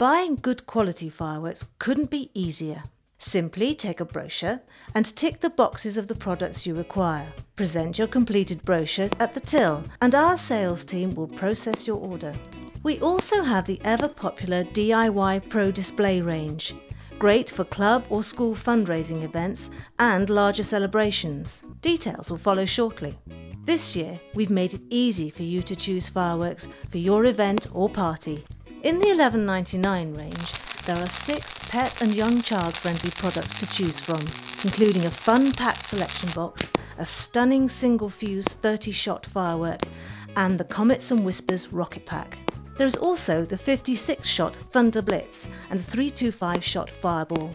Buying good quality fireworks couldn't be easier. Simply take a brochure and tick the boxes of the products you require. Present your completed brochure at the till and our sales team will process your order. We also have the ever popular DIY Pro Display range, great for club or school fundraising events and larger celebrations. Details will follow shortly. This year, we've made it easy for you to choose fireworks for your event or party. In the 11.99 range, there are six pet and young child friendly products to choose from, including a fun packed selection box, a stunning single fuse 30 shot firework, and the Comets and Whispers rocket pack. There is also the 56 shot Thunder Blitz and the 325 shot Fireball.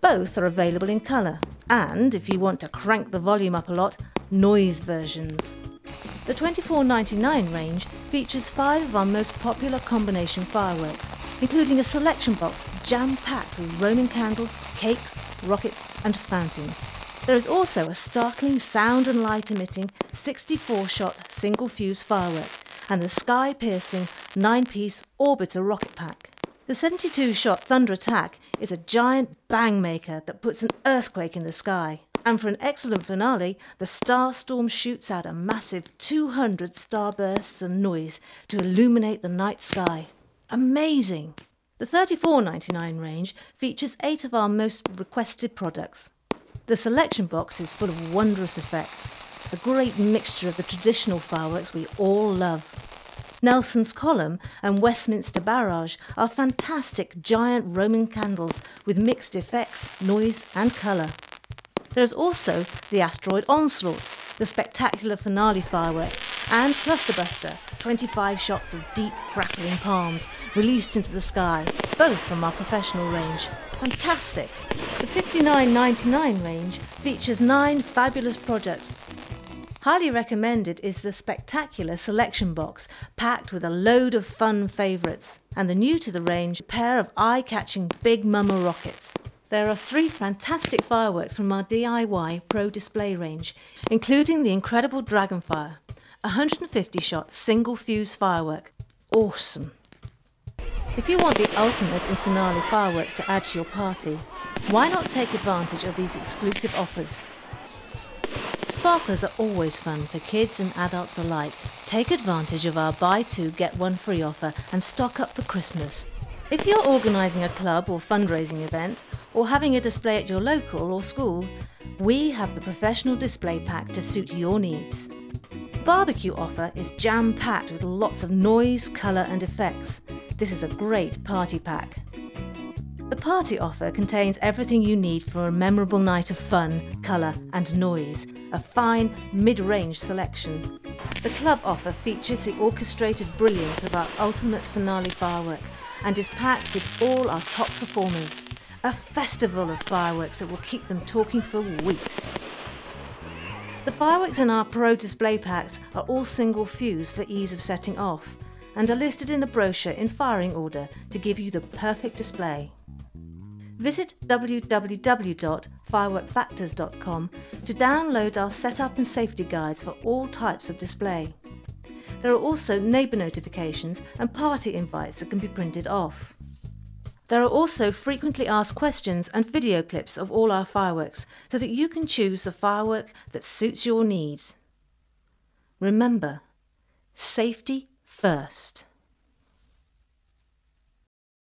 Both are available in colour, and if you want to crank the volume up a lot, noise versions. The 24.99 range features five of our most popular combination fireworks, including a selection box jam-packed with Roman candles, cakes, rockets and fountains. There is also a startling sound and light emitting 64-shot single fuse firework and the sky-piercing 9-piece Orbiter rocket pack. The 72-shot Thunder Attack is a giant bang maker that puts an earthquake in the sky. And for an excellent finale, the Star Storm shoots out a massive 200 starbursts and noise to illuminate the night sky. Amazing! The 34.99 range features eight of our most requested products. The selection box is full of wondrous effects, a great mixture of the traditional fireworks we all love. Nelson's Column and Westminster Barrage are fantastic giant Roman candles with mixed effects, noise and colour. There is also the Asteroid Onslaught, the spectacular finale firework, and Clusterbuster, 25 shots of deep crackling palms released into the sky, both from our professional range. Fantastic! The 59.99 range features nine fabulous projects. Highly recommended is the spectacular selection box, packed with a load of fun favourites, and the new to the range pair of eye-catching Big Mama rockets. There are three fantastic fireworks from our DIY Pro Display range, including the incredible Dragonfire, a 150 shot single fuse firework. Awesome! If you want the ultimate in finale fireworks to add to your party, why not take advantage of these exclusive offers? Sparklers are always fun for kids and adults alike. Take advantage of our buy two get one free offer and stock up for Christmas. If you're organising a club or fundraising event, or having a display at your local or school, we have the professional display pack to suit your needs. Barbecue offer is jam packed with lots of noise, colour, and effects. This is a great party pack. The party offer contains everything you need for a memorable night of fun, colour, and noise, a fine mid range selection. The club offer features the orchestrated brilliance of our ultimate finale firework and is packed with all our top performers. A festival of fireworks that will keep them talking for weeks. The fireworks in our Pro display packs are all single fuse for ease of setting off and are listed in the brochure in firing order to give you the perfect display. Visit www.fireworkfactors.com to download our setup and safety guides for all types of display. There are also neighbour notifications and party invites that can be printed off. There are also frequently asked questions and video clips of all our fireworks so that you can choose the firework that suits your needs. Remember, safety first.